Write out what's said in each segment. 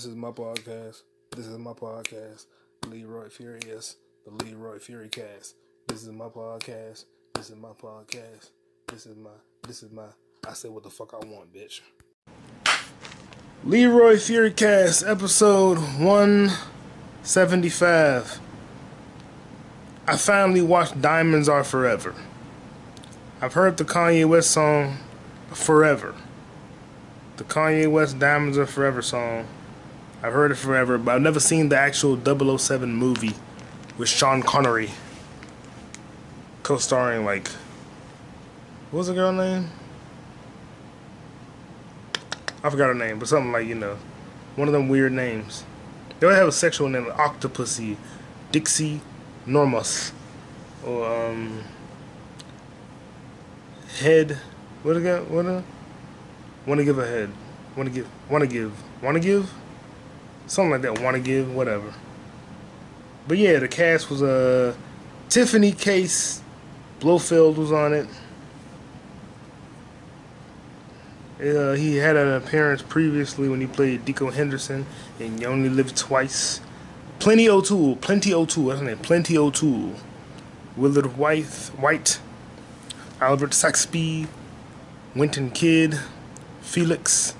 This is my podcast. This is my podcast. Leroy Furious, the Leroy Furicast. This is my podcast. This is my podcast. This is my, this is my, I say what the fuck I want, bitch. Leroy Furicast, episode 175. I finally watched Diamonds Are Forever. I've heard the Kanye West song Forever. The Kanye West Diamonds Are Forever song. I've heard it forever, but I've never seen the actual 007 movie with Sean Connery co starring, like, what was the girl name? I forgot her name, but something like, you know, one of them weird names. They would have a sexual name like Octopussy, Dixie Normous, or, um, Head. What again? What. Want to give a head. Want to give. Want to give. Want to give? Something like that. Want to give. Whatever. But yeah, the cast was uh, Tiffany Case Blofeld was on it. Uh, he had an appearance previously when he played Dikko Henderson in You Only Live Twice. Plenty O'Toole, Plenty O'Toole, that's name, Plenty O'Toole. Willard Whyte, White, Albert Saxby, Winton Kidd, Felix,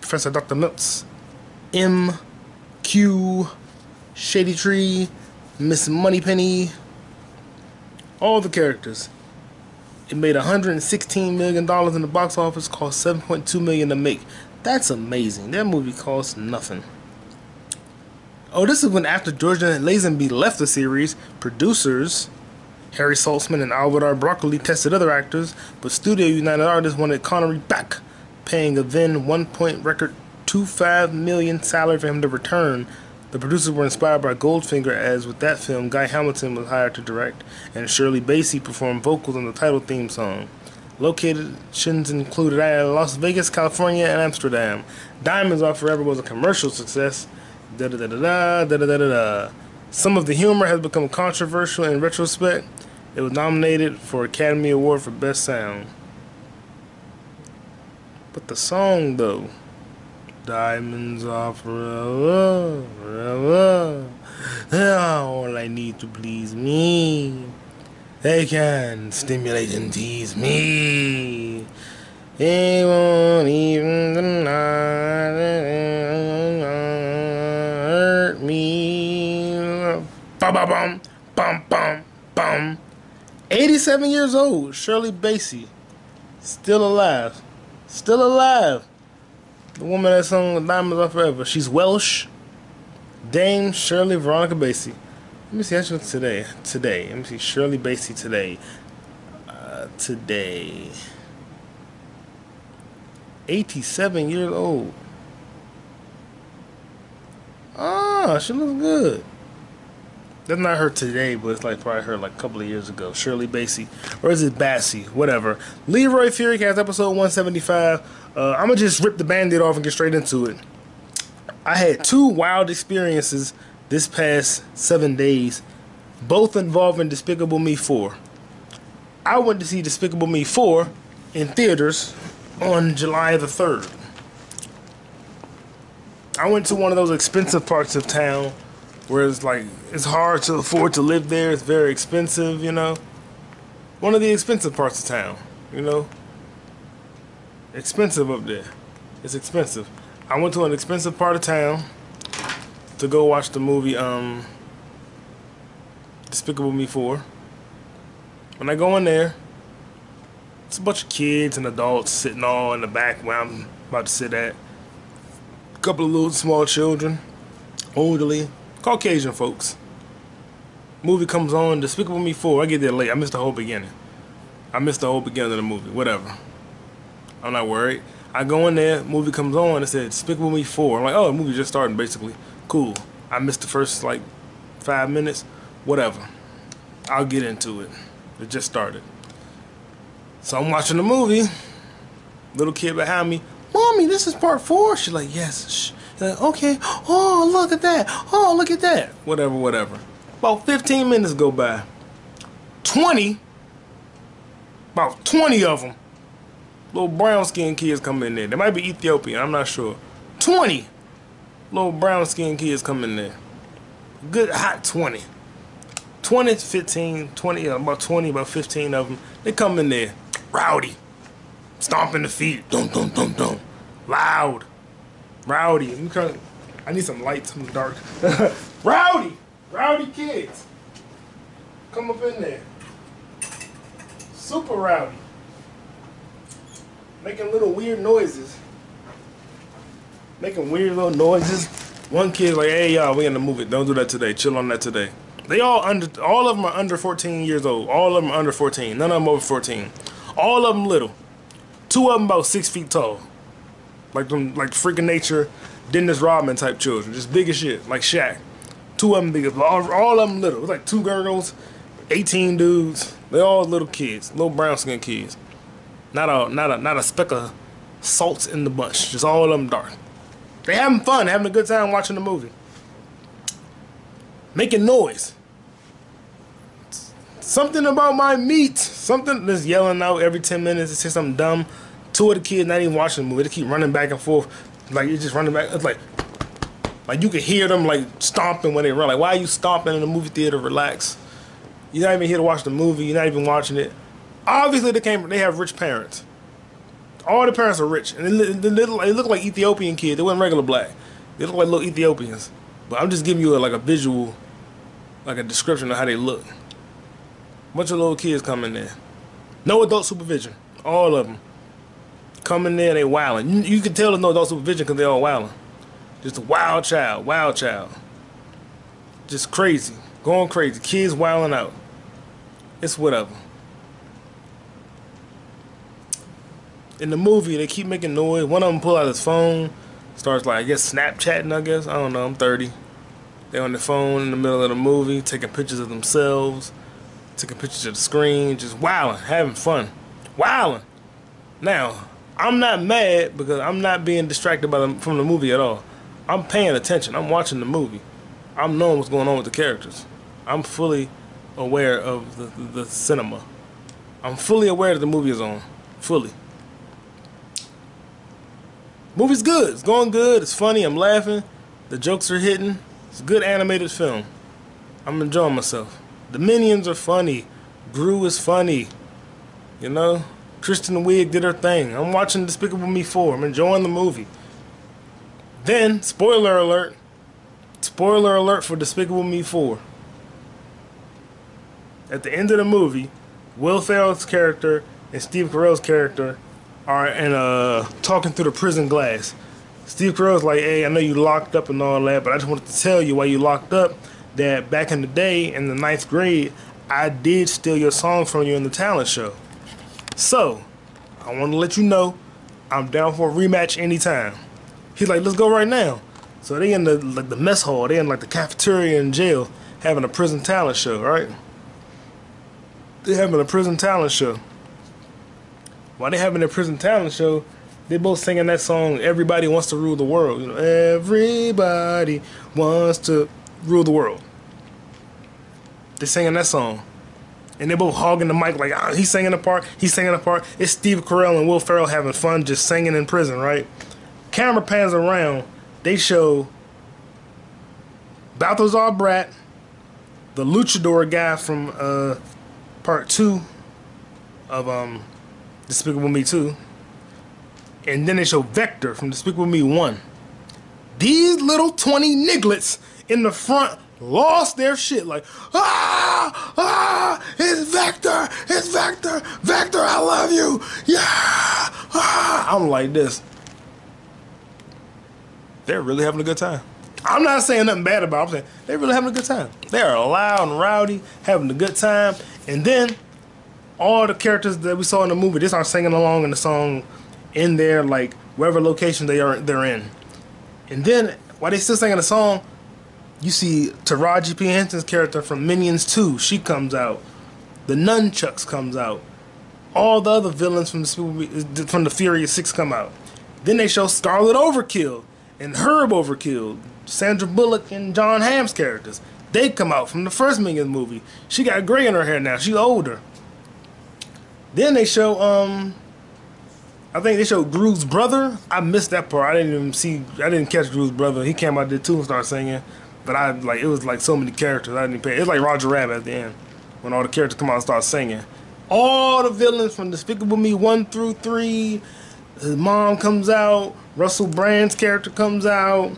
Professor Dr. Miltz, M, Q, Shady Tree, Miss Moneypenny, all the characters. It made 116 million dollars in the box office, cost 7.2 million to make. That's amazing. That movie cost nothing. Oh, this is when after Georgia Lazenby left the series, producers Harry Saltzman and Albert R. Broccoli tested other actors, but Studio United Artists wanted Connery back, paying a then one point record 25 million salary for him to return. The producers were inspired by Goldfinger, as with that film, Guy Hamilton was hired to direct, and Shirley Bassey performed vocals on the title theme song. Locations included Las Vegas, California, and Amsterdam. Diamonds Are Forever was a commercial success. Da da da da da da da da. Some of the humor has become controversial in retrospect. It was nominated for Academy Award for Best Sound. But the song, though, Diamonds are forever, forever. They are all I need to please me. They can stimulate and tease me. They won't even deny hurt me. Bum bum bum bum bum bum. 87 years old, Shirley Bassey. Still alive. Still alive. The woman that sung Diamonds Are Forever. She's Welsh. Dame Shirley Veronica Bassey. Let me see how she looks today. Today. Let me see. Shirley Bassey today. Uh, today. 87 years old. Ah, she looks good. That's not her today, but it's like probably her like a couple of years ago. Shirley Bassey. Or is it Bassey? Whatever. Leroy Furicast episode 175. Uh, I'm to just rip the band aid off and get straight into it. I had two wild experiences this past seven days, both involving Despicable Me 4. I went to see Despicable Me 4 in theaters on July the 3rd. I went to one of those expensive parts of town where it's like it's hard to afford to live there. It's very expensive, you know. One of the expensive parts of town, you know. Expensive up there. It's expensive. I went to an expensive part of town to go watch the movie um Despicable Me 4. When I go in there, it's a bunch of kids and adults sitting all in the back where I'm about to sit at. A couple of little small children, elderly, Caucasian folks. Movie comes on, Despicable Me 4. I get there late. I missed the whole beginning. I missed the whole beginning of the movie. Whatever. I'm not worried. I go in there, movie comes on, it said Despicable Me 4. I'm like, oh, the movie just starting, basically. Cool. I missed the first, like, five minutes. Whatever. I'll get into it. It just started. So I'm watching the movie. Little kid behind me, Mommy, this is part four. She's like, yes. Shh. Like, okay. Oh, look at that. Oh, look at that. Whatever, whatever. About 15 minutes go by. 20, about 20 of them, little brown skinned kids come in there. They might be Ethiopian, I'm not sure. 20 little brown skinned kids come in there. Good hot 20. 20 to 15, 20, uh, about 20, about 15 of them. They come in there, rowdy, stomping the feet, dum dum dum dum, loud, rowdy. I need some lights in the dark. rowdy, rowdy kids. Come up in there. Super rowdy. Making little weird noises. Making weird little noises. One kid like, hey y'all, we in the movie. Don't do that today. Chill on that today. They all under, all of them are under 14 years old. All of them are under 14. None of them over 14. All of them little. Two of them about six feet tall. Like them, like freaking nature, Dennis Rodman type children. Just big as shit, like Shaq. Two of them big. All, all of them little. It was like two girls, 18 dudes. They all little kids, little brown skin kids. Not a, not a, not a speck of salt in the bunch. Just all of them dark. They having fun, having a good time watching the movie. Making noise. Something about my meat. Something that's yelling out every 10 minutes to say something dumb. Two of the kids not even watching the movie. They keep running back and forth. Like, you're just running back. It's like, like you can hear them like stomping when they run. Like, why are you stomping in the movie theater? Relax. You're not even here to watch the movie. You're not even watching it. Obviously, they came. They have rich parents. All the parents are rich, and they, they, they look like Ethiopian kids. They weren't regular black. They look like little Ethiopians. But I'm just giving you a, like a visual, like a description of how they look. Bunch of little kids coming in there. No adult supervision. All of them. Coming in there, they wilding. You, you can tell there's no adult supervision because they all wilding. Just a wild child, wild child. Just crazy. Going crazy. Kids wilding out. It's whatever. In the movie, they keep making noise. One of them pull out his phone, starts like, I guess, Snapchatting, I guess. I don't know. I'm 30. They're on the phone in the middle of the movie, taking pictures of themselves taking pictures of the screen, just wilding, having fun, wilding. Now, I'm not mad because I'm not being distracted by the, from the movie at all. I'm paying attention. I'm watching the movie. I'm knowing what's going on with the characters. I'm fully aware of the, the cinema. I'm fully aware that the movie is on. Fully. Movie's good. It's going good. It's funny. I'm laughing. The jokes are hitting. It's a good animated film. I'm enjoying myself. The Minions are funny. Gru is funny. You know? Kristen Wiig did her thing. I'm watching Despicable Me 4. I'm enjoying the movie. Then, spoiler alert. Spoiler alert for Despicable Me 4. At the end of the movie, Will Ferrell's character and Steve Carell's character are in uh talking through the prison glass. Steve Carell's like, "Hey, I know you locked up and all that, but I just wanted to tell you why you locked up that back in the day in the ninth grade, I did steal your song from you in the talent show. So, I want to let you know I'm down for a rematch anytime. He's like, let's go right now. So they in the like the mess hall, they in like the cafeteria in jail having a prison talent show, right? They having a prison talent show. While they having a prison talent show, they both singing that song "Everybody Wants to Rule the World." You know, everybody wants to rule the world. They're singing that song. And they're both hogging the mic like ah, he's singing the part, he's singing the part. It's Steve Carell and Will Ferrell having fun just singing in prison, right? Camera pans around, they show Balthazar Bratt, the luchador guy from uh, part two of um, Despicable Me 2. And then they show Vector from Despicable Me 1. These little 20 nigglets in the front lost their shit like ah ah it's Vector it's Vector Vector I love you yeah ah. I'm like this they're really having a good time I'm not saying nothing bad about them they're really having a good time they are loud and rowdy having a good time and then all the characters that we saw in the movie they start singing along in the song in their like wherever location they are they're in and then while they still singing the song you see Taraji P. Henson's character from Minions 2, she comes out. The Nunchucks comes out. All the other villains from the from the Furious Six come out. Then they show Scarlet Overkill and Herb Overkill, Sandra Bullock and Jon Hamm's characters. They come out from the first Minions movie. She got gray in her hair now. She's older. Then they show um I think they showed Gru's brother. I missed that part. I didn't even see. I didn't catch Gru's brother. He came out there too and started singing. But I like it was like so many characters. I didn't pay. It's like Roger Rabbit at the end when all the characters come out and start singing. All the villains from Despicable Me one through three. His mom comes out. Russell Brand's character comes out.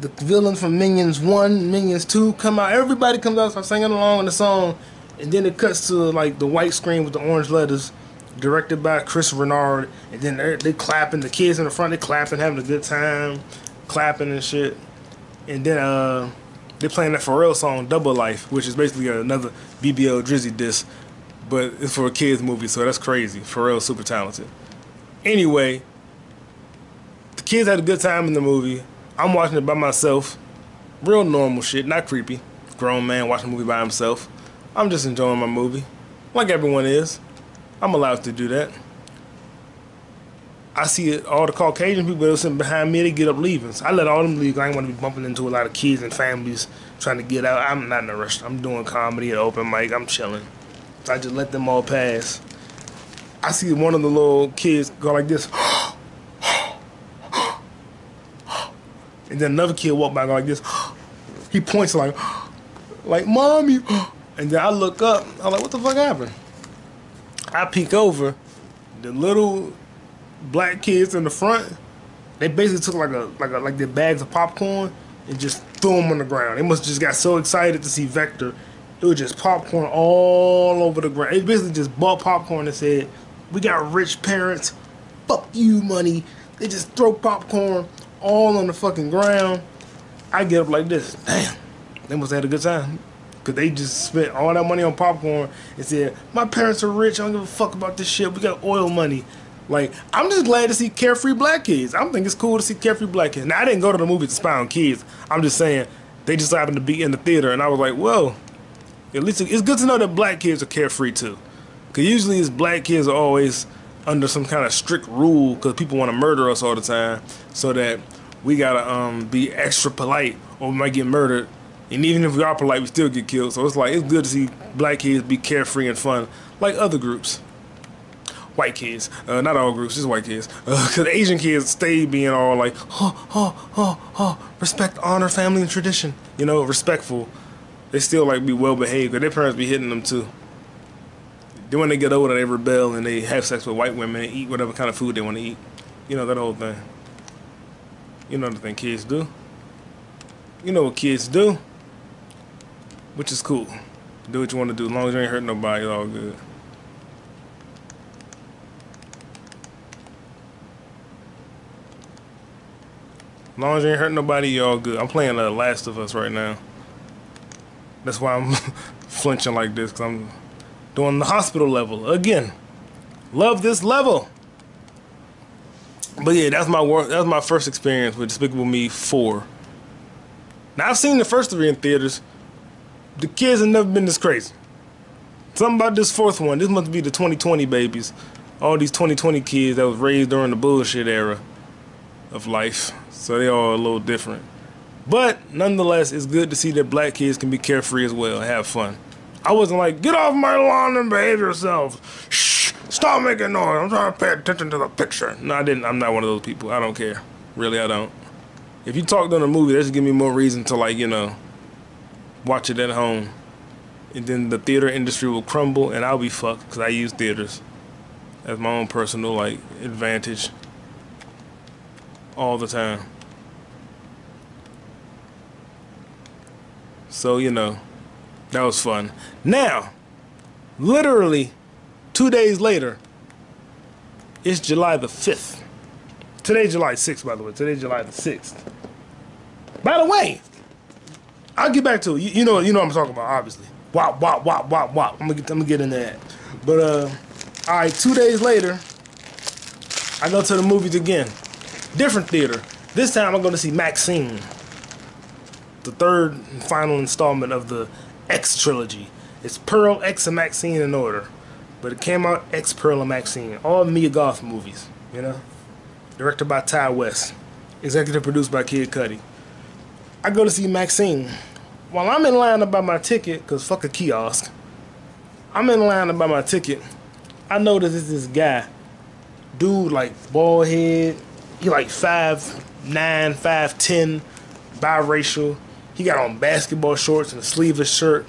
The villains from Minions one, Minions two come out. Everybody comes out, start singing along in the song, and then it cuts to like the white screen with the orange letters directed by Chris Renaud, and then they they clapping. The kids in the front they're clapping, having a good time, clapping and shit. And then uh, they playing that Pharrell song "Double Life," which is basically another BBL Drizzy diss, but it's for a kids movie, so that's crazy. Pharrell's super talented. Anyway, the kids had a good time in the movie. I'm watching it by myself, real normal shit, not creepy. Grown man watching a movie by himself. I'm just enjoying my movie, like everyone is. I'm allowed to do that. I see it, all the Caucasian people that are sitting behind me, they get up leaving. So I let all them leave. I ain't want to be bumping into a lot of kids and families trying to get out. I'm not in a rush. I'm doing comedy at open mic. I'm chilling. So I just let them all pass. I see one of the little kids go like this. and then another kid walk by go like this. he points like, like, mommy. And then I look up. I'm like, what the fuck happened? I peek over, the little black kids in the front, they basically took like a like a, like their bags of popcorn and just threw them on the ground. They must just got so excited to see Vector. It was just popcorn all over the ground. They basically just bought popcorn and said, "We got rich parents. Fuck you, money." They just throw popcorn all on the fucking ground. I get up like this. Damn, they must have had a good time. Cause they just spent all that money on popcorn and said, My parents are rich, I don't give a fuck about this shit. We got oil money. Like, I'm just glad to see carefree black kids. I think it's cool to see carefree black kids. Now I didn't go to the movie to spy on kids. I'm just saying they just happened to be in the theater and I was like, well, at least it's good to know that black kids are carefree too. Cause usually it's black kids are always under some kind of strict rule because people want to murder us all the time. So that we gotta um, be extra polite or we might get murdered and even if we are polite, we still get killed. So it's like it's good to see black kids be carefree and fun, like other groups. White kids, uh, not all groups, just white kids. Because uh, Asian kids stay being all like, oh, oh, oh, oh, respect, honor, family, and tradition. You know, respectful. They still like be well behaved but their parents be hitting them too. Then when they get older, they rebel and they have sex with white women and eat whatever kind of food they want to eat. You know that whole thing. You know the thing kids do. You know what kids do which is cool. Do what you want to do. As long as you ain't hurt nobody, it's all good. As long as you ain't hurt nobody, you all good. I'm playing The Last of Us right now. That's why I'm flinching like this, because I'm doing the hospital level again. Love this level. But yeah, that's my work. That's my first experience with Despicable Me 4. Now I've seen the first three in theaters the kids have never been this crazy. Something about this fourth one. This must be the 2020 babies. All these 2020 kids that was raised during the bullshit era of life. So they all a little different. But nonetheless, it's good to see that black kids can be carefree as well and have fun. I wasn't like, get off my lawn and behave yourself. Shh, stop making noise. I'm trying to pay attention to the picture. No, I didn't. I'm not one of those people. I don't care. Really, I don't. If you talk during a movie, that should give me more reason to like, you know, watch it at home. And then the theater industry will crumble and I'll be fucked because I use theaters as my own personal like advantage all the time. So, you know, that was fun. Now, literally two days later, it's July the 5th. Today's July 6th, by the way. Today's July the 6th. By the way, I'll get back to it. You, you, know, you know what I'm talking about, obviously. Wop, wop, wop, wop, wop. I'm gonna get, I'm gonna get into that. But uh, all right, two days later, I go to the movies again. Different theater. This time I'm going to see MaXXXine, the third and final installment of the X trilogy. It's Pearl, X, and MaXXXine in order, but it came out X, Pearl, and MaXXXine. All Mia Goth movies, you know. Directed by Ti West, executive produced by Kid Cudi. I go to see MaXXXine. While I'm in line to buy my ticket, because fuck a kiosk, I'm in line to buy my ticket. I notice it's this guy Dude, like bald head. He like five nine, five ten, biracial. He got on basketball shorts and a sleeveless shirt.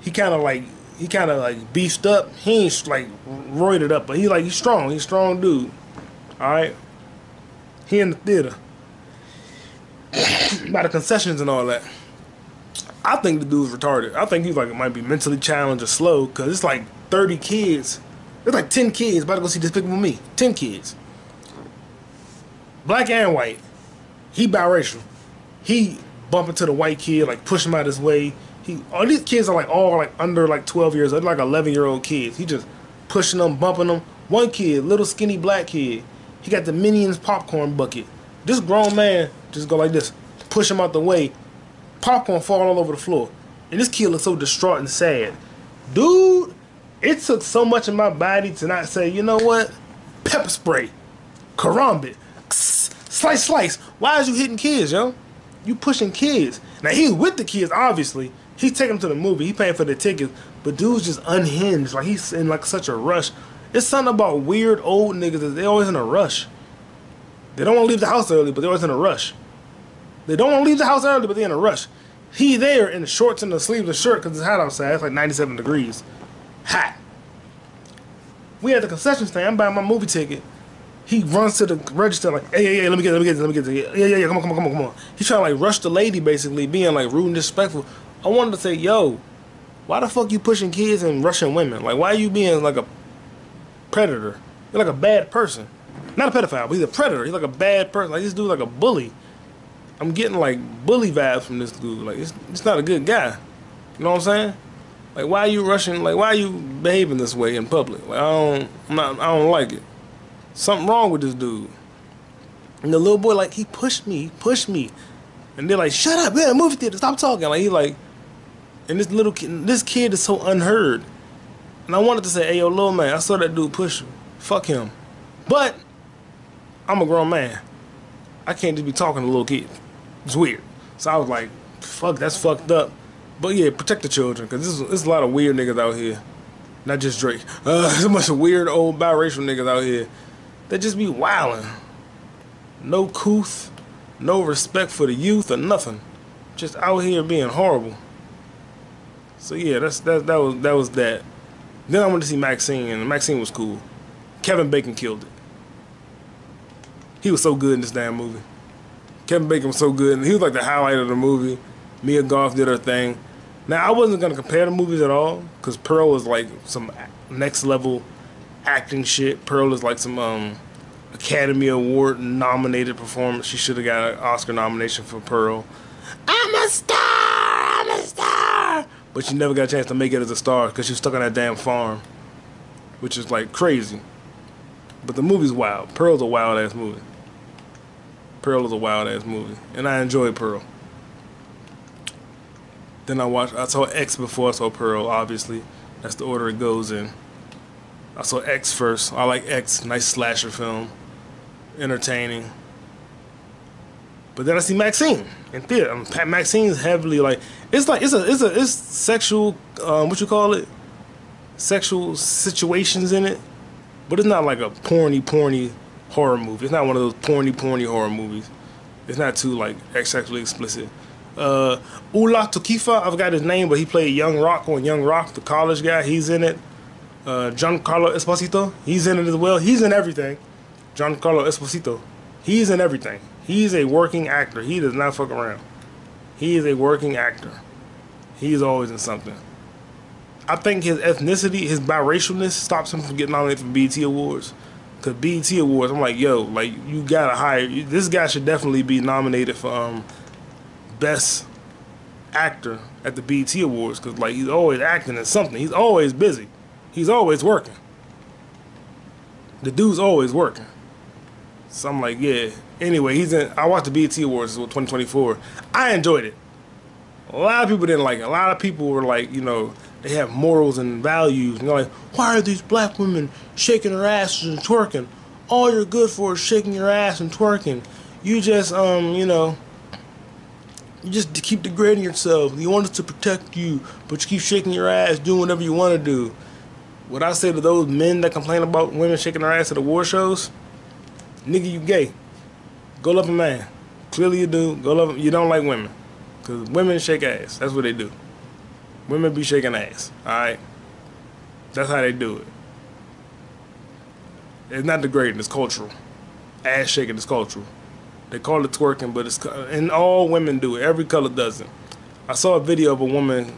He kind of like he kind of like beefed up. He ain't like roided up, but he like he's strong. He's strong dude. All right. He in the theater. By the concessions and all that. I think the dude's retarded. I think he's like it might be mentally challenged or slow because it's like 30 kids. There's like 10 kids about to go see Despicable Me. 10 kids. Black and white. He biracial. He bump into the white kid, like push him out his way. He all these kids are like all like under like 12 years old, like 11 year old kids. He just pushing them, bumping them. One kid, little skinny black kid, he got the Minions popcorn bucket. This grown man just go like this, push him out the way. Popcorn fall all over the floor. And this kid looks so distraught and sad. Dude, it took so much of my body to not say, you know what? Pepper spray. Karambit. Slice, slice. Why is you hitting kids, yo? You pushing kids. Now, he's with the kids, obviously. He's taking them to the movie. He paying for the tickets. But dude's just unhinged. Like, he's in, like, such a rush. It's something about weird old niggas that they always in a rush. They don't want to leave the house early, but they're always in a rush. They don't want to leave the house early, but they're in a rush. He there in the shorts and the sleeves sleeveless shirt because it's hot outside. It's like 97 degrees. Hot. We at the concession stand. I'm buying my movie ticket. He runs to the register like, hey, hey, hey, let me get it, let me get it, let me get it. Yeah, yeah, yeah, come on, come on, come on, come on. He's trying to like rush the lady, basically, being like rude and disrespectful. I wanted to say, yo, why the fuck you pushing kids and rushing women? Like, why are you being like a predator. You're like a bad person. Not a pedophile, but he's a predator. He's like a bad person. Like this dude's like a bully. I'm getting like bully vibes from this dude. Like it's, it's not a good guy. You know what I'm saying? Like why are you rushing? Like why are you behaving this way in public? Like I don't, I'm not, I don't like it. Something wrong with this dude. And the little boy like he pushed me, he pushed me, and they're like, shut up, man, movie theater, stop talking. Like he like, and this little kid, this kid is so unheard. And I wanted to say, hey, yo, little man, I saw that dude push you. Fuck him. But I'm a grown man. I can't just be talking to a little kids. It's weird. So I was like, fuck, that's fucked up. But yeah, protect the children, because there's, there's a lot of weird niggas out here. Not just Drake. Uh, there's a bunch of weird old biracial niggas out here that just be wilding. No couth, no respect for the youth or nothing. Just out here being horrible. So yeah, that's that that was that was that. Then I went to see MaXXXine, and MaXXXine was cool. Kevin Bacon killed it. He was so good in this damn movie. Kevin Bacon was so good, and he was like the highlight of the movie. Mia Goth did her thing. Now I wasn't gonna compare the movies at all, cause Pearl was like some next level acting shit. Pearl is like some um, Academy Award nominated performance. She should have got an Oscar nomination for Pearl. I'm a star. I'm a star but she never got a chance to make it as a star because she was stuck on that damn farm, which is like crazy. But the movie's wild. Pearl's a wild ass movie. Pearl is a wild ass movie, and I enjoy Pearl. Then I watched. I saw X before I saw Pearl. Obviously, that's the order it goes in. I saw X first. I like X. Nice slasher film, entertaining. But then I see MaXXXine in theater. Um, MaXXXine's heavily like it's like it's a it's a it's sexual um, what you call it sexual situations in it, but it's not like a porny porny horror movie. It's not one of those porny porny horror movies. It's not too like sexually explicit. Uh, Ula Tokifa, I forgot his name, but he played Young Rock on Young Rock, the college guy. He's in it. Uh, Giancarlo Esposito, he's in it as well. He's in everything. Giancarlo Esposito, he's in everything. He's a working actor. He does not fuck around. He is a working actor. He's always in something. I think his ethnicity, his biracialness, stops him from getting nominated for BET Awards. Cause BET Awards, I'm like, yo, like you gotta hire. This guy should definitely be nominated for um, best actor at the BET Awards. Cause like he's always acting in something. He's always busy. He's always working. The dude's always working. So I'm like, yeah. Anyway, he's in. I watched the BET Awards 2024. I enjoyed it. A lot of people didn't like it. A lot of people were like, you know, they have morals and values. And they're like, why are these black women shaking their asses and twerking? All you're good for is shaking your ass and twerking. You just, um, you know, you just keep degrading yourself. You want us to protect you, but you keep shaking your ass, doing whatever you want to do. what I say to those men that complain about women shaking their ass at award shows, nigga, you gay. Go love a man. Clearly you do. Go love. You don't like women, cause women shake ass. That's what they do. Women be shaking ass. All right. That's how they do it. It's not degrading. It's cultural. Ass shaking is cultural. They call it twerking, but it's and all women do it. Every color does it. I saw a video of a woman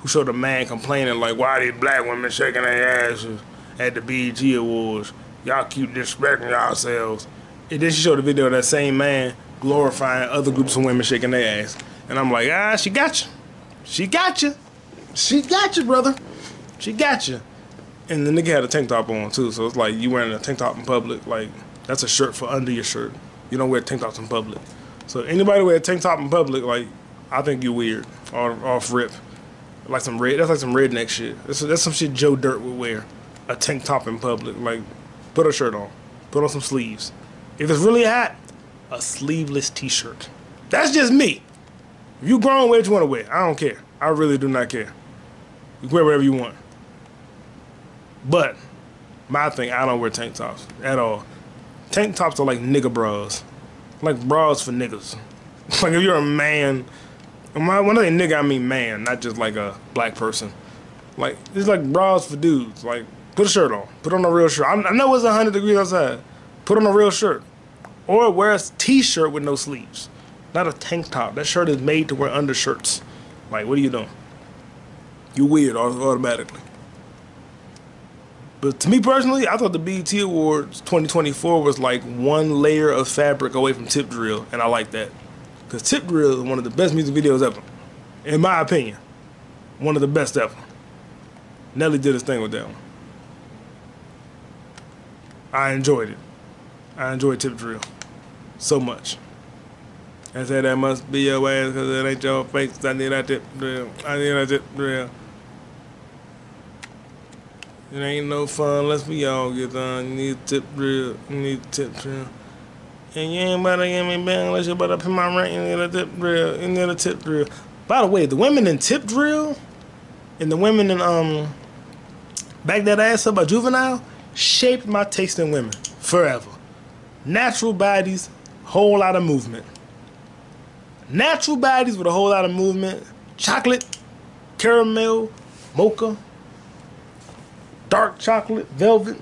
who showed a man complaining like, "Why these black women shaking their asses at the BET Awards? Y'all keep disrespecting yourselves." And then she showed a video of that same man glorifying other groups of women shaking their ass, and I'm like, "Ah, she got you. She got you. She got you, brother. She got you." And the nigga had a tank top on too, so it's like you wearing a tank top in public, like that's a shirt for under your shirt. You don't wear tank tops in public. So anybody wear a tank top in public, like I think you're weird. Off, rip, like some red. That's like some redneck shit. That's, that's some shit Joe Dirt would wear. A tank top in public, like put a shirt on, put on some sleeves. If it's really hot, a sleeveless T-shirt. That's just me. If you grown, what you want to wear. I don't care. I really do not care. You wear whatever you want. But my thing, I don't wear tank tops at all. Tank tops are like nigga bras, like bras for niggas. like if you're a man, when I say nigga, I mean man, not just like a black person. Like it's like bras for dudes. Like put a shirt on, put on a real shirt. I, I know it's hundred degrees outside. Put on a real shirt, or wear a t-shirt with no sleeves, not a tank top. That shirt is made to wear undershirts. Like what are you doing? You weird automatically. But to me personally, I thought the BET Awards 2024 was like one layer of fabric away from Tip Drill, and I like that. Because Tip Drill is one of the best music videos ever. In my opinion. One of the best ever. Nelly did his thing with that one. I enjoyed it. I enjoyed Tip Drill so much. I said that must be your ass because it ain't your face. I need that tip drill. I need that tip drill. It ain't no fun unless we all get done. You need tip drill. You need tip drill. And you ain't about to give me bang unless you about to pay my rent. Need a tip drill. Need a tip drill. By the way, the women in tip drill and the women in um back that ass up by juvenile shaped my taste in women forever. Natural bodies, whole lot of movement. Natural bodies with a whole lot of movement. Chocolate, caramel, mocha, dark chocolate, velvet.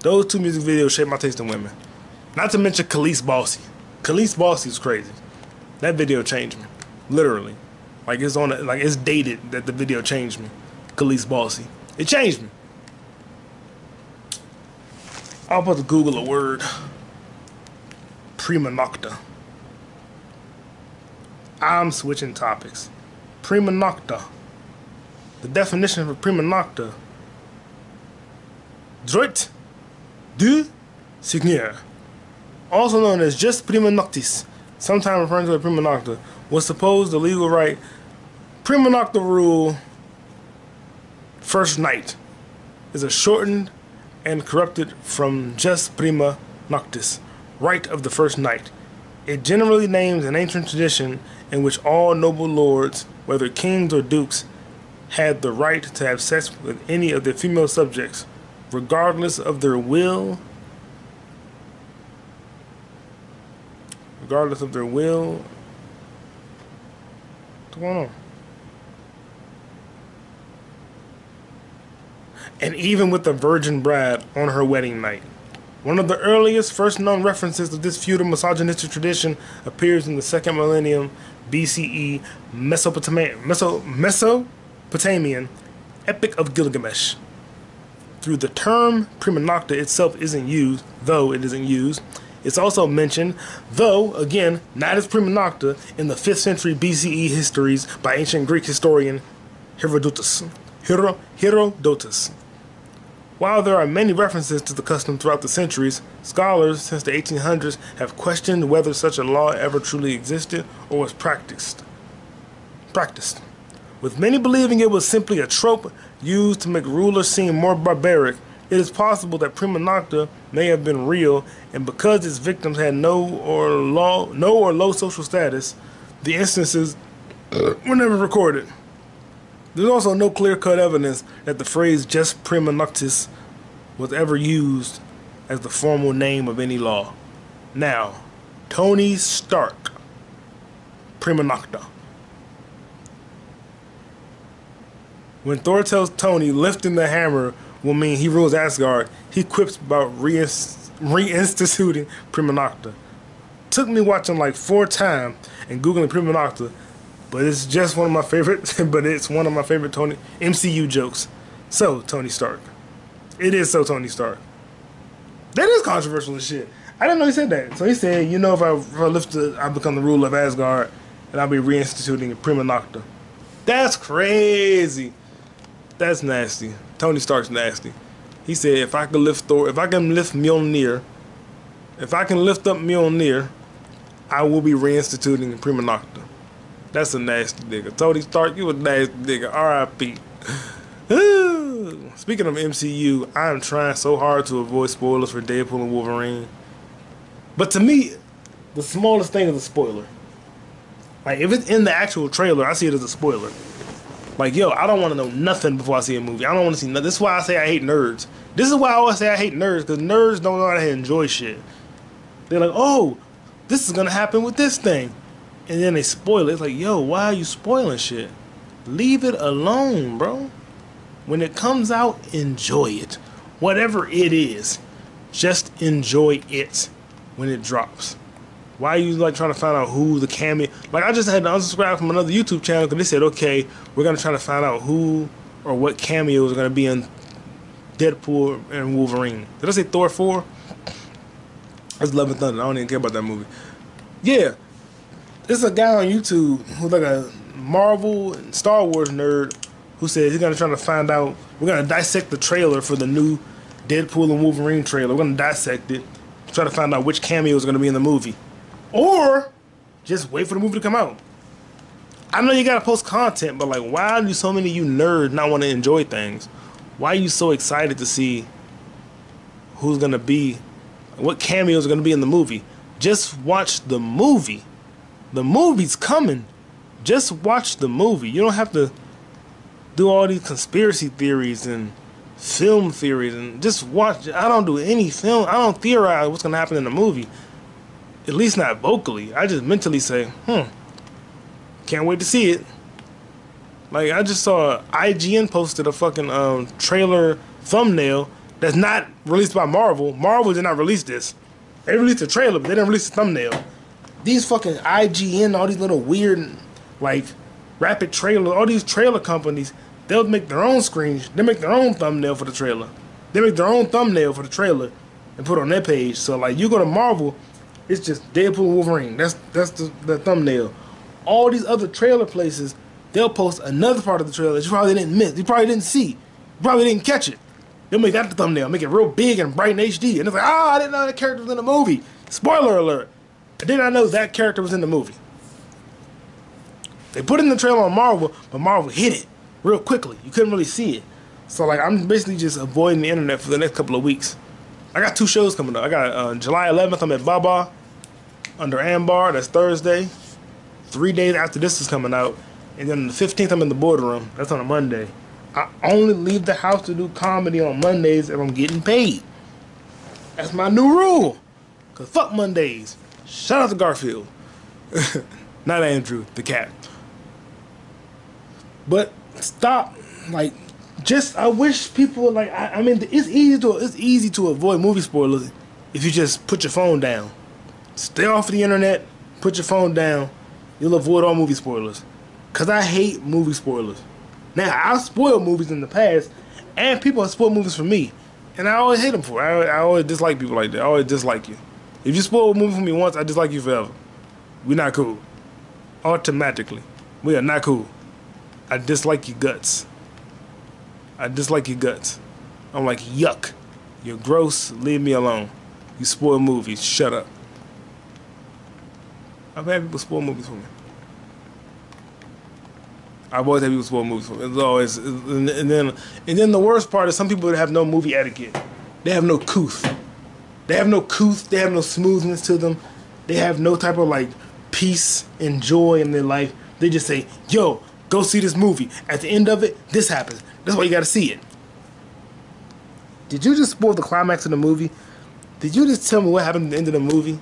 Those two music videos shaped my taste in women. Not to mention Kelis Bossy. Kelis Bossy is crazy. That video changed me, literally. Like it's on, a, like it's dated that the video changed me. Kelis Bossy. It changed me. I'll put to Google a word. Prima nocta. I'm switching topics. Prima nocta. The definition of prima nocta droit du seigneur, also known as just prima noctis, sometimes referring to a prima nocta, was supposed the legal right. Prima nocta rule, first night, is a shortened and corrupted from just prima noctis, right of the first night. It generally names an ancient tradition in which all noble lords, whether kings or dukes, had the right to have sex with any of their female subjects regardless of their will, regardless of their will. What's going on? And even with the virgin bride on her wedding night. One of the earliest, first known references to this feudal misogynistic tradition appears in the second millennium BCE Meso, Mesopotamian Epic of Gilgamesh through the term prima nocta itself isn't used, though it isn't used. It's also mentioned, though, again, not as prima nocta, in the 5th century BCE histories by ancient Greek historian Herodotus. Hero, Herodotus. While there are many references to the custom throughout the centuries, scholars since the 1800s have questioned whether such a law ever truly existed or was practiced. Practiced. With many believing it was simply a trope used to make rulers seem more barbaric, it is possible that prima nocta may have been real, and because its victims had no or low, no or low social status, the instances were never recorded. There's also no clear cut evidence that the phrase just prima noctis was ever used as the formal name of any law. Now, Tony Stark, prima nocta. When Thor tells Tony lifting the hammer will mean he rules Asgard, he quips about reinst- reinstituting prima nocta. Took me watching like four times and googling prima nocta but it's just one of my favorite. but it's one of my favorite Tony MCU jokes. So Tony Stark, it is so Tony Stark. That is controversial as shit. I didn't know he said that. So he said, you know, if I, if I lift the, I become the ruler of Asgard, and I'll be reinstituting Prima Nocta. That's crazy. That's nasty. Tony Stark's nasty. He said, if I can lift Thor, if I can lift Mjolnir, if I can lift up Mjolnir, I will be reinstituting Prima Nocta. That's a nasty nigga. Tony Stark, you a nasty nigga. R.I.P. Speaking of MCU, I am trying so hard to avoid spoilers for Deadpool and Wolverine. But to me, the smallest thing is a spoiler. Like if it's in the actual trailer, I see it as a spoiler. Like yo, I don't want to know nothing before I see a movie. I don't want to see nothing. This is why I say I hate nerds. This is why I always say I hate nerds because nerds don't know how to enjoy shit. They're like, oh, this is gonna happen with this thing and then they spoil it. It's like, yo, why are you spoiling shit? Leave it alone, bro. When it comes out, enjoy it. Whatever it is, just enjoy it when it drops. Why are you like trying to find out who the cameo? Like I just had to unsubscribe from another YouTube channel because they said, okay, we're gonna try to find out who or what cameos are gonna be in Deadpool and Wolverine. Did I say Thor four? That's Love and Thunder. I don't even care about that movie. Yeah, there's a guy on YouTube who's like a Marvel and Star Wars nerd who says he's gonna try to find out. We're gonna dissect the trailer for the new Deadpool and Wolverine trailer. We're gonna dissect it, try to find out which cameo is gonna be in the movie, or just wait for the movie to come out. I know you gotta post content, but like, why do so many of you nerds not want to enjoy things? Why are you so excited to see who's gonna be, what cameos are gonna be in the movie? Just watch the movie. The movie's coming. Just watch the movie. You don't have to do all these conspiracy theories and film theories and just watch. I don't do any film. I don't theorize what's gonna happen in the movie. At least not vocally. I just mentally say, hmm, can't wait to see it. Like I just saw IGN posted a fucking um, trailer thumbnail that's not released by Marvel. Marvel did not release this. They released a trailer, but they didn't release the thumbnail these fucking IGN, all these little weird, like, rapid trailer, all these trailer companies, they'll make their own screens. They make their own thumbnail for the trailer. They make their own thumbnail for the trailer and put on their page. So like, you go to Marvel, it's just Deadpool and Wolverine. That's that's the, the thumbnail. All these other trailer places, they'll post another part of the trailer that you probably didn't miss. You probably didn't see. You probably didn't catch it. They'll make that the thumbnail, make it real big and bright in HD. And it's like, ah, oh, I didn't know that character was in the movie. Spoiler alert. I did not know that character was in the movie. They put in the trailer on Marvel, but Marvel hit it real quickly. You couldn't really see it. So like I'm basically just avoiding the internet for the next couple of weeks. I got two shows coming up. I got uh, July 11th. I'm at Baba under Ambar. That's Thursday. Three days after this is coming out, and then the 15th I'm in the boardroom. That's on a Monday. I only leave the house to do comedy on Mondays if I'm getting paid. That's my new rule. Cause fuck Mondays. Shout out to Garfield. Not Andrew, the cat. But stop, like, just I wish people like I, I, mean it's easy to it's easy to avoid movie spoilers if you just put your phone down. Stay off the internet, put your phone down, you'll avoid all movie spoilers. Cause I hate movie spoilers. Now I've spoiled movies in the past, and people have spoiled movies for me, and I always hate them for. It. I, I always dislike people like that. I always dislike you. If you spoil a movie for me once, I dislike you forever. We're not cool. Automatically. We are not cool. I dislike your guts. I dislike your guts. I'm like, yuck. You're gross. Leave me alone. You spoil movies. Shut up. I've had people spoil movies for me. I've always had people spoil movies for me. It's always, and then, and then the worst part is some people that have no movie etiquette. They have no couth. They have no couth, they have no smoothness to them. They have no type of like peace and joy in their life. They just say, yo, Go see this movie. At the end of it, this happens. That's why you gotta see it. Did you just spoil the climax of the movie? Did you just tell me what happened at the end of the movie?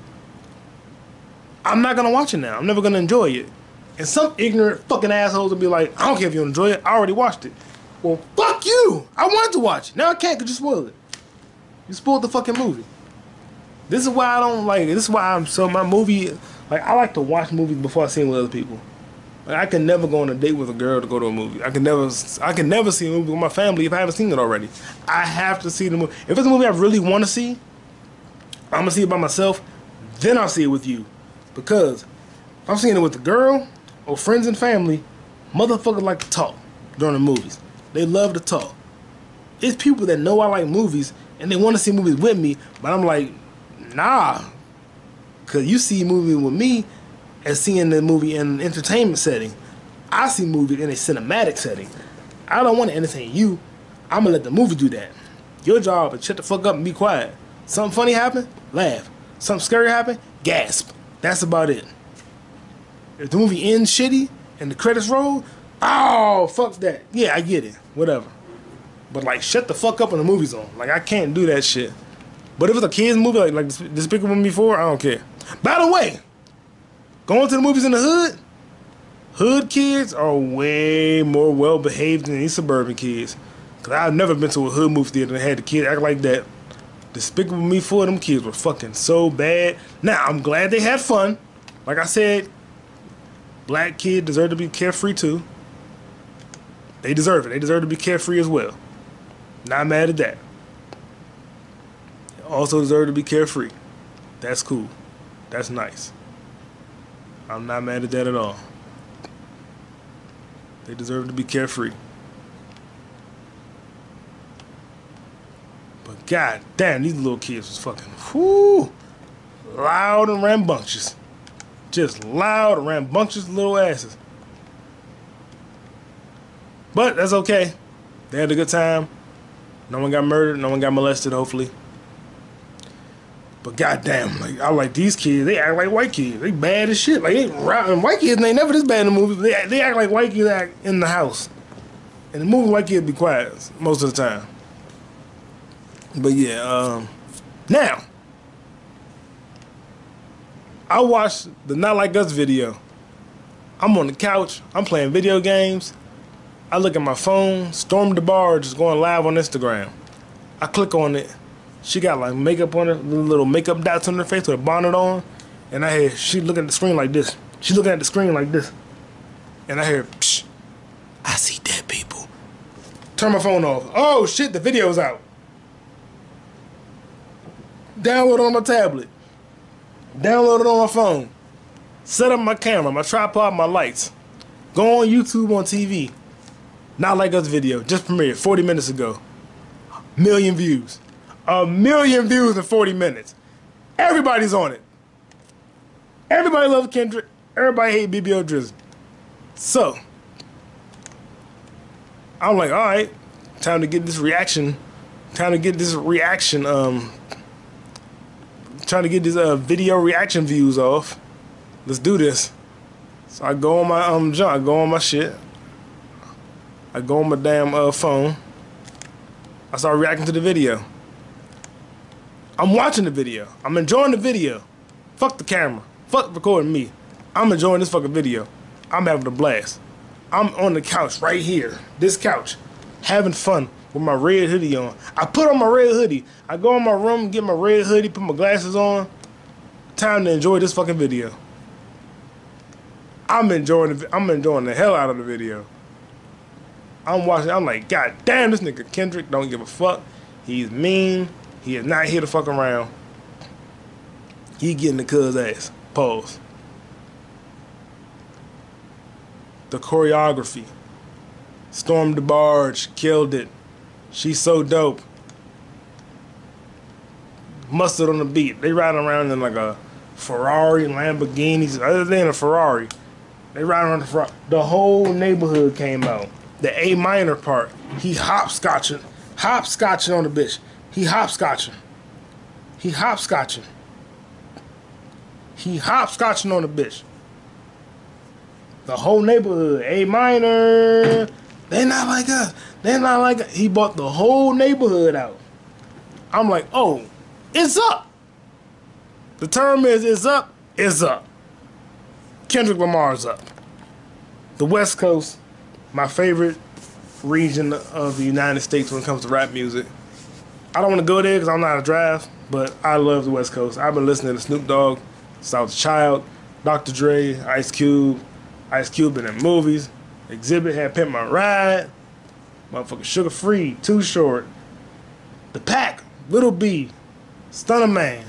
I'm not gonna watch it now. I'm never gonna enjoy it. And some ignorant fucking assholes will be like, I don't care if you enjoy it. I already watched it. Well, fuck you. I wanted to watch it. Now I can't because you spoiled it. You spoiled the fucking movie. This is why I don't like. This is why I'm so my movie. Like I like to watch movies before I see them with other people. Like I can never go on a date with a girl to go to a movie. I can never. I can never see a movie with my family if I haven't seen it already. I have to see the movie. If it's a movie I really want to see, I'm gonna see it by myself. Then I'll see it with you, because if I'm seeing it with a girl or friends and family, motherfuckers like to talk during the movies. They love to talk. It's people that know I like movies and they want to see movies with me, but I'm like, nah, cause you see a movie with me as seeing the movie in an entertainment setting. I see movies in a cinematic setting. I don't want to entertain you. I'm gonna let the movie do that. Your job is shut the fuck up and be quiet. Something funny happen, laugh. Something scary happen, gasp. That's about it. If the movie ends shitty and the credits roll, oh fuck that. Yeah, I get it. Whatever. But like, shut the fuck up when the movie's on. Like, I can't do that shit. But if it's a kids movie like like Despicable Me Four, I don't care. By the way, going to the movies in the hood, hood kids are way more well behaved than these suburban kids. Cause I've never been to a hood movie theater and had the kid act like that. Despicable Me Four, them kids were fucking so bad. Now I'm glad they had fun. Like I said, black kid deserve to be carefree too. They deserve it. They deserve to be carefree as well. Not mad at that. Also deserve to be carefree. That's cool. That's nice. I'm not mad at that at all. They deserve to be carefree. God damn, these little kids was fucking whoo loud and rambunctious. Just loud and rambunctious little asses. But that's okay. They had a good time. No one got murdered. No one got molested. Hopefully. But goddamn, like I like these kids. They act like white kids. They bad as shit. Like they and white kids ain't never this bad in the movie. They they act like white kids act in the house. And the movie white kids be quiet most of the time. But yeah, um, now I watched the Not Like Us video. I'm on the couch. I'm playing video games. I look at my phone, Storm DeBarge is going live on Instagram. I click on it. She got like makeup on her, little makeup dots on her face with a bonnet on. And I hear she looking at the screen like this. She looking at the screen like this. And I hear, Psh, I see dead people. Turn my phone off. Oh shit, the video's out. Download it on my tablet. Download it on my phone. Set up my camera, my tripod, my lights. Go on YouTube on TV. Not like us video, just premiered 40 minutes ago. Million views. A million views in 40 minutes. Everybody's on it. Everybody loves Kendrick. Everybody hate BBL Drizzy. So, I'm like, all right, time to get this reaction. Time to get this reaction. Um, trying to get these uh, video reaction views off. Let's do this. So I go on my um, jump. I go on my shit. I go on my damn uh, phone. I start reacting to the video. I'm watching the video. I'm enjoying the video. Fuck the camera. Fuck recording me. I'm enjoying this fucking video. I'm having a blast. I'm on the couch right here. This couch. Having fun with my red hoodie on. I put on my red hoodie. I go in my room, get my red hoodie, put my glasses on. Time to enjoy this fucking video. I'm enjoying the, I'm enjoying the hell out of the video. I'm watching. I'm like, God damn, this nigga Kendrick don't give a fuck. He's mean. He is not here to fuck around. He getting the cuz ass. Pause. The choreography. Storm DeBarge, killed it. She's so dope. Mustard on the beat. They riding around in like a Ferrari, Lamborghinis, other than a Ferrari. They riding around the Ferrari. The whole neighborhood came out the A minor part. He hopscotching, hopscotching on the bitch. He hopscotching. He hopscotching. He hopscotching on the bitch. The whole neighborhood. A minor. They not like us. They're not like us. He bought the whole neighborhood out. I'm like, oh, it's up. The term is it's up, it's up. Kendrick Lamar's up. The West Coast, my favorite region of the United States when it comes to rap music. I don't want to go there because I'm not a draft, but I love the West Coast. I've been listening to Snoop Dogg, South Child, Dr. Dre, Ice Cube. Ice Cube been in movies. Xzibit had Pimp My Ride. Motherfucker Sugar Free, Too Short. The Pack, Little B, Stunner Man.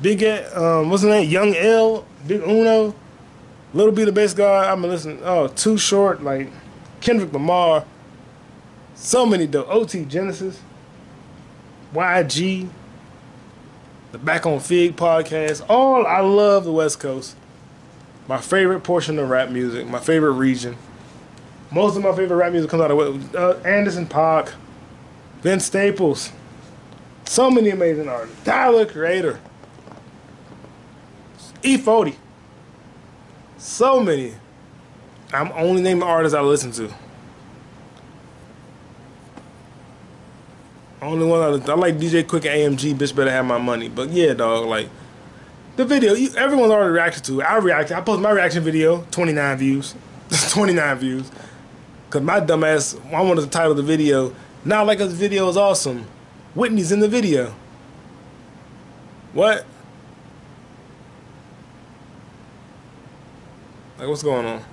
Big, um, what's his name? Young L, Big Uno. Little B the bass guy. I'ma listen. Oh, Too Short, like Kendrick Lamar. So many dope. OT Genasis. YG. The Back on Fig podcast. All I love the West Coast. My favorite portion of rap music. My favorite region. Most of my favorite rap music comes out of uh, Anderson .Paak, Vince Staples. So many amazing artists. Tyler Creator. E40. So many. I'm only naming artists I listen to. Only one I, I like DJ Quik and AMG. Bitch better have my money. But yeah, dog. Like the video, you, everyone's already reacted to it. I reacted. I posted my reaction video. 29 views. 29 views. Cause my dumbass, I wanted to title the video. Not like this video is awesome. Whitney's in the video. What? Like, what's going on?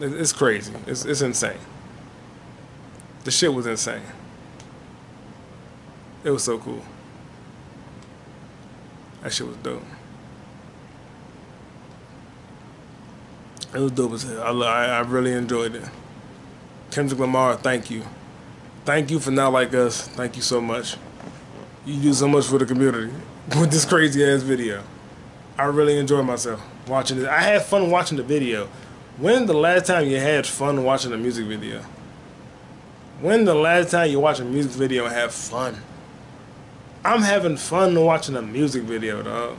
It's crazy. It's, it's insane. The shit was insane. It was so cool. That shit was dope. It was dope as hell. I, I really enjoyed it. Kendrick Lamar, thank you. Thank you for not like us. Thank you so much. You do so much for the community with this crazy ass video. I really enjoyed myself watching it. I had fun watching the video. When the last time you had fun watching a music video? When the last time you watch a music video and have fun? I'm having fun watching a music video, dog.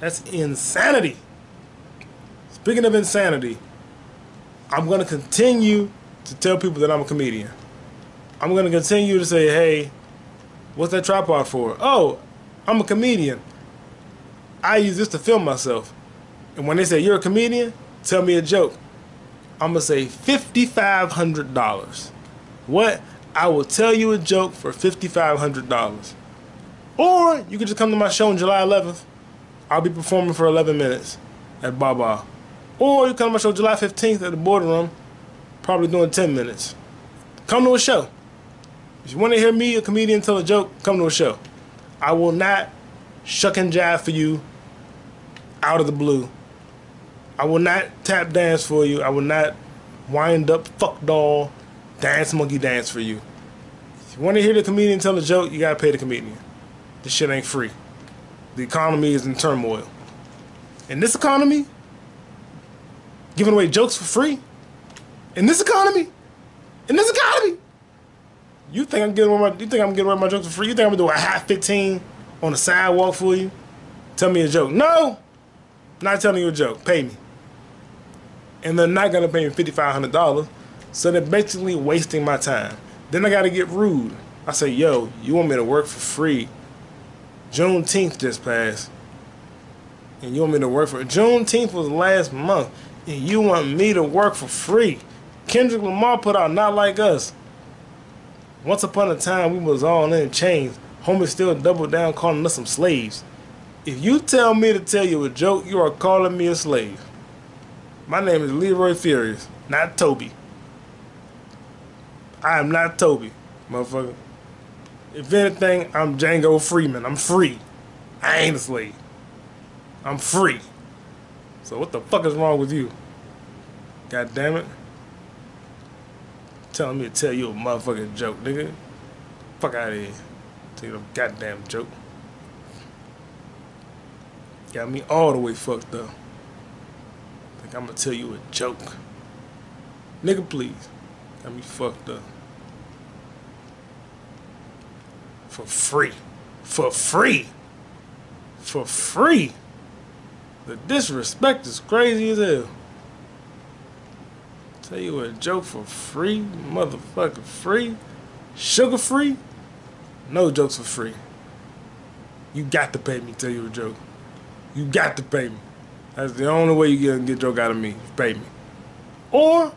That's insanity. Speaking of insanity, I'm going to continue to tell people that I'm a comedian. I'm going to continue to say, hey, what's that tripod for? Oh, I'm a comedian. I use this to film myself. And when they say you're a comedian, tell me a joke. I'm gonna say $5,500. What? I will tell you a joke for $5,500. Or you can just come to my show on July 11th. I'll be performing for 11 minutes at Baba. Or you come to my show July 15th at the boardroom, probably doing 10 minutes. Come to a show. If you want to hear me, a comedian, tell a joke, come to a show. I will not shuck and jive for you out of the blue. I will not tap dance for you. I will not wind up fuck doll dance monkey dance for you. If you want to hear the comedian tell a joke, you gotta pay the comedian. This shit ain't free. The economy is in turmoil. In this economy, giving away jokes for free? In this economy? In this economy? You think I'm getting away my you think I'm getting away my jokes for free? You think I'm gonna do a half 15 on the sidewalk for you? Tell me a joke. No! Not telling you a joke. Pay me. And they're not gonna pay me fifty five hundred dollars. So they're basically wasting my time. Then I gotta get rude. I say, yo, you want me to work for free? Juneteenth just passed. And you want me to work for Juneteenth was last month. And you want me to work for free. Kendrick Lamar put out Not Like Us. Once upon a time we was all in chains. Homies still double down calling us some slaves. If you tell me to tell you a joke, you are calling me a slave. My name is Leroy Furious, not Toby. I am not Toby, motherfucker. If anything, I'm Django Freeman. I'm free. I ain't a slave. I'm free. So what the fuck is wrong with you? God damn it. Telling me to tell you a motherfucking joke, nigga. Fuck out of here. Tell you a goddamn joke. Got me all the way fucked up. Think I'm gonna tell you a joke. Nigga, please. Got me fucked up. For free. For free. For free. The disrespect is crazy as hell. Tell you a joke for free, motherfucker free, sugar free. No jokes for free. You got to pay me. Tell you a joke. You got to pay me. That's the only way you get get joke out of me. Pay me, or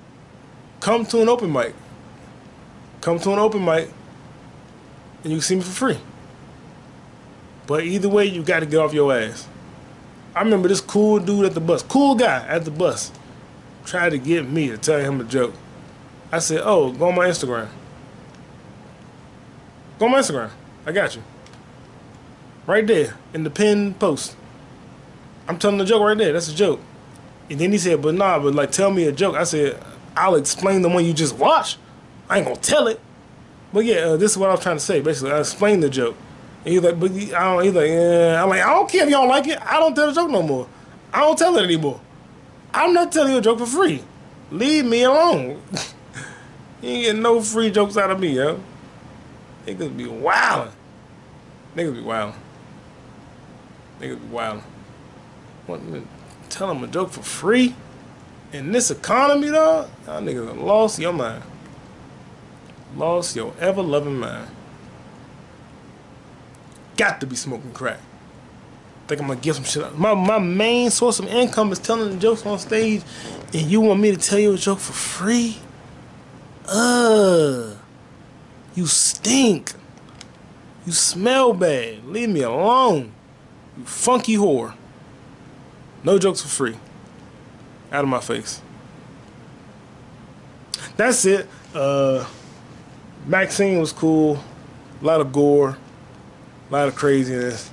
come to an open mic. Come to an open mic, and you can see me for free. But either way, you got to get off your ass. I remember this cool dude at the bus, cool guy at the bus, tried to get me to tell him a joke. I said, "Oh, go on my Instagram. Go on my Instagram. I got you. Right there in the pinned post. I'm telling the joke right there. That's a joke." And then he said, "But nah, but like, tell me a joke." I said, "I'll explain the one you just watched. I ain't gonna tell it." But yeah, uh, this is what I was trying to say. Basically, I explained the joke. And he's like, but I don't. He's like, yeah. I'm like, I don't care if you don't like it. I don't tell the joke no more. I don't tell it anymore. I'm not telling you a joke for free. Leave me alone. you ain't getting no free jokes out of me, yo. Niggas be wildin'. Niggas be wildin'. Niggas be wildin'. What, tell them a joke for free? In this economy, dog? Y'all niggas lost your mind. Lost your ever-loving mind got to be smoking crack. Think I'm gonna give some shit out. My my main source of income is telling the jokes on stage, and you want me to tell you a joke for free? Uh, you stink. You smell bad. Leave me alone. You funky whore. No jokes for free. Out of my face. That's it. Uh, MaXXXine was cool. A lot of gore. A lot of craziness.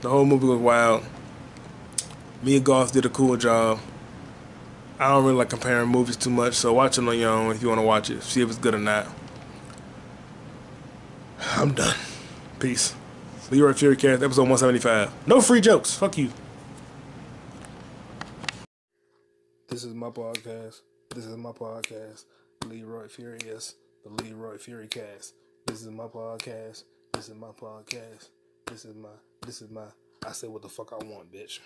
The whole movie was wild. Mia Goth did a cool job. I don't really like comparing movies too much, so watch it on your own if you want to watch it. See if it's good or not. I'm done. Peace. Leroy Furicast, episode 175. No free jokes. Fuck you. This is my podcast. This is my podcast. Leroy Furious, the Leroy Furicast. This is my podcast. This is my podcast. This is my, this is my, I say what the fuck I want, bitch.